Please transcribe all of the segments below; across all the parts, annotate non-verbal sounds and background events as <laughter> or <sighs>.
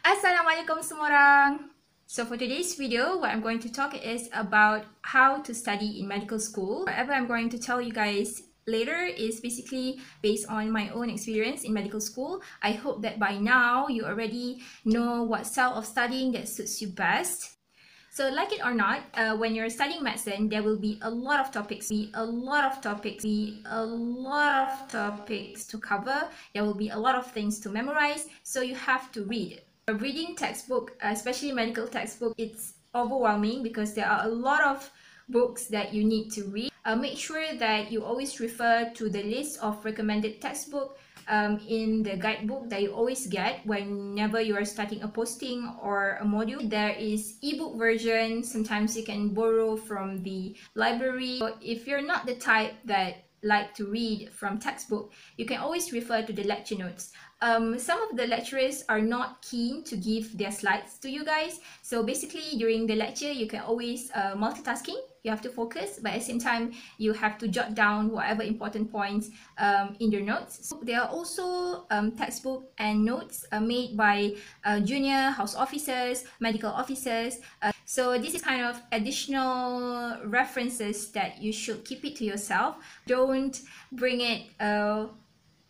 Assalamualaikum semua orang. So for today's video, what I'm going to talk is about how to study in medical school. Whatever I'm going to tell you guys later is basically based on my own experience in medical school. I hope that by now you already know what style of studying that suits you best. So like it or not, uh, when you're studying medicine, there will be a lot of topics, be a lot of topics, be a lot of topics to cover. There will be a lot of things to memorize, so you have to read. A reading textbook, especially medical textbook, it's overwhelming because there are a lot of books that you need to read. Uh, make sure that you always refer to the list of recommended textbook um, in the guidebook that you always get whenever you are starting a posting or a module. There is ebook version. Sometimes you can borrow from the library. So if you're not the type that like to read from textbook, you can always refer to the lecture notes. Um, some of the lecturers are not keen to give their slides to you guys. So basically during the lecture, you can always uh, multitasking. You have to focus, but at the same time, you have to jot down whatever important points um, in your notes. So there are also um, textbook and notes uh, made by uh, junior house officers, medical officers. Uh, so this is kind of additional references that you should keep it to yourself. Don't bring it uh,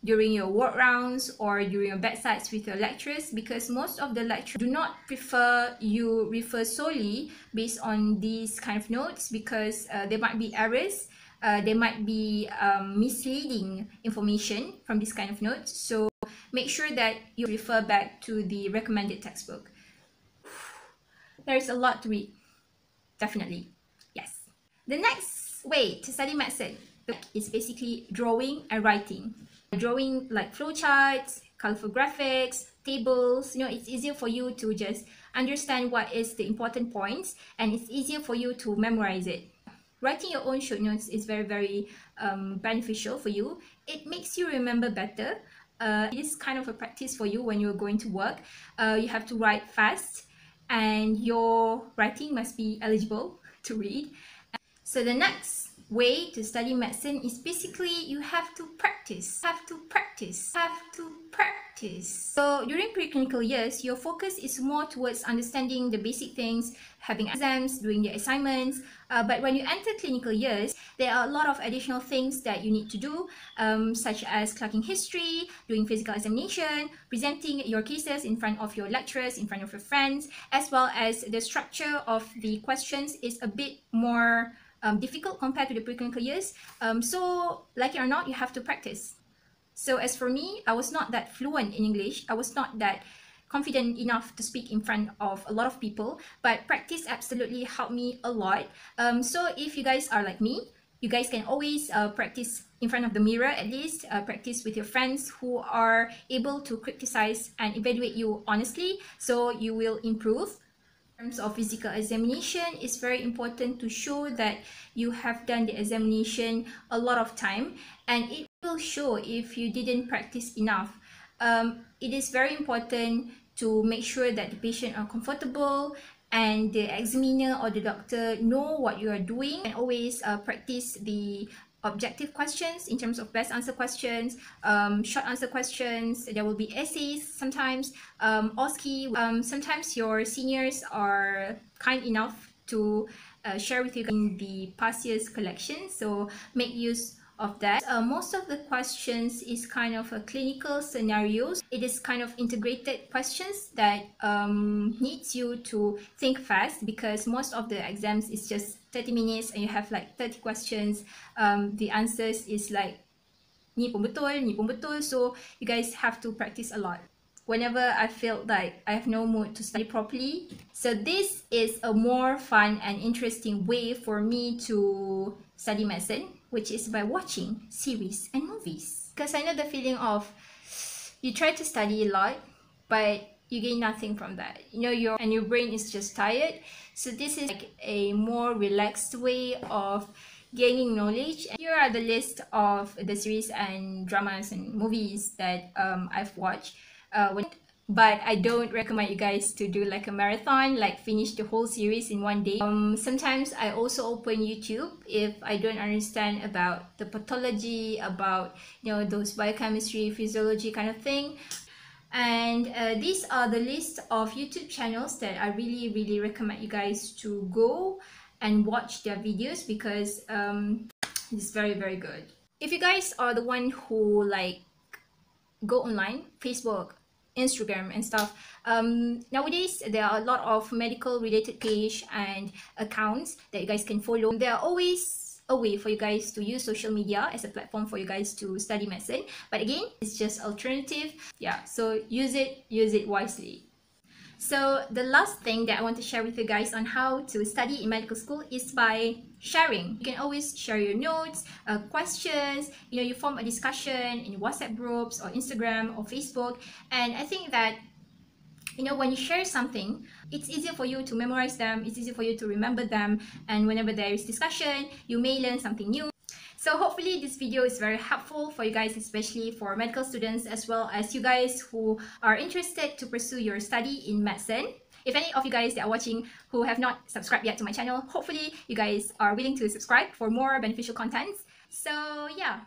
during your ward rounds or during your bedsides with your lecturers because most of the lecturers do not prefer you refer solely based on these kind of notes because uh, there might be errors uh, there might be um, misleading information from this kind of notes. So make sure that you refer back to the recommended textbook. There's a lot to read. Definitely. Yes. The next way to study medicine is basically drawing and writing drawing like flowcharts, colorful graphics, tables, you know, it's easier for you to just understand what is the important points and it's easier for you to memorize it. Writing your own short notes is very, very um, beneficial for you. It makes you remember better. Uh, it is kind of a practice for you when you're going to work. Uh, you have to write fast and your writing must be eligible <laughs> to read. So the next way to study medicine is basically you have to practice, have to practice, have to practice. So during preclinical years, your focus is more towards understanding the basic things, having exams, doing the assignments. Uh, but when you enter clinical years, there are a lot of additional things that you need to do, um, such as clerking history, doing physical examination, presenting your cases in front of your lecturers, in front of your friends, as well as the structure of the questions is a bit more um, difficult compared to the preclinical years. Um, so like it or not, you have to practice. So as for me, I was not that fluent in English. I was not that confident enough to speak in front of a lot of people, but practice absolutely helped me a lot. Um, so if you guys are like me, you guys can always uh, practice in front of the mirror at least, uh, practice with your friends who are able to criticize and evaluate you honestly, so you will improve terms of physical examination, it's very important to show that you have done the examination a lot of time and it will show if you didn't practice enough. Um, it is very important to make sure that the patient are comfortable and the examiner or the doctor know what you are doing and always uh, practice the objective questions in terms of best answer questions, um, short answer questions. There will be essays sometimes, um, OSCE. Um, sometimes your seniors are kind enough to uh, share with you in the past year's collection. So make use of that. Uh, most of the questions is kind of a clinical scenarios. It is kind of integrated questions that um, needs you to think fast because most of the exams is just 30 minutes and you have like 30 questions. Um, the answers is like ni pun betul, ni pun betul. So you guys have to practice a lot. Whenever I feel like I have no mood to study properly. So this is a more fun and interesting way for me to study medicine which is by watching series and movies. Because I know the feeling of <sighs> you try to study a lot, but you gain nothing from that. You know, your and your brain is just tired. So this is like a more relaxed way of gaining knowledge. And here are the list of the series and dramas and movies that um, I've watched. Uh, when but I don't recommend you guys to do like a marathon, like finish the whole series in one day. Um, sometimes I also open YouTube if I don't understand about the pathology, about you know those biochemistry, physiology kind of thing. and uh, these are the list of youtube channels that i really really recommend you guys to go and watch their videos because um, it's very very good if you guys are the one who like go online facebook instagram and stuff. Um, nowadays there are a lot of medical related page and accounts that you guys can follow. There are always a way for you guys to use social media as a platform for you guys to study medicine. But again it's just alternative. Yeah so use it use it wisely. So the last thing that I want to share with you guys on how to study in medical school is by sharing. You can always share your notes, uh, questions, you know, you form a discussion in WhatsApp groups or Instagram or Facebook. And I think that you know when you share something it's easier for you to memorize them it's easier for you to remember them and whenever there is discussion you may learn something new so hopefully this video is very helpful for you guys especially for medical students as well as you guys who are interested to pursue your study in medicine if any of you guys that are watching who have not subscribed yet to my channel hopefully you guys are willing to subscribe for more beneficial contents. So yeah